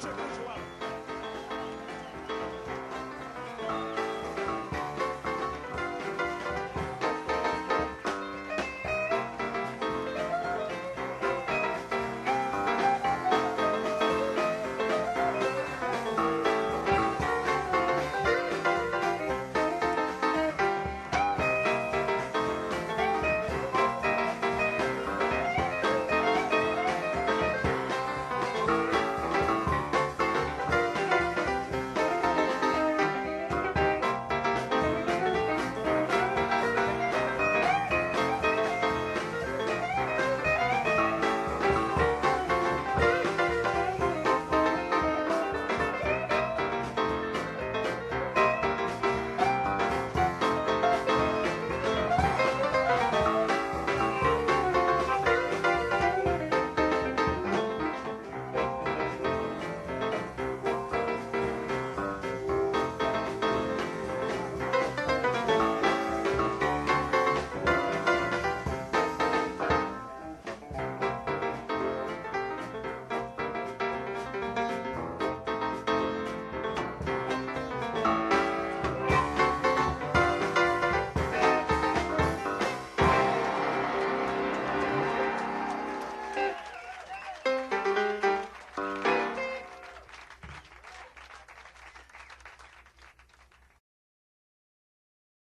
Church.